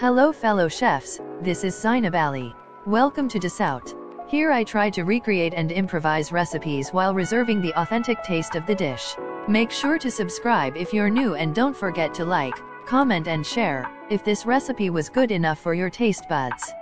Hello fellow chefs, this is Zainab Ali. Welcome to Dish Out. Here I try to recreate and improvise recipes while reserving the authentic taste of the dish. Make sure to subscribe if you're new and don't forget to like, comment and share, if this recipe was good enough for your taste buds.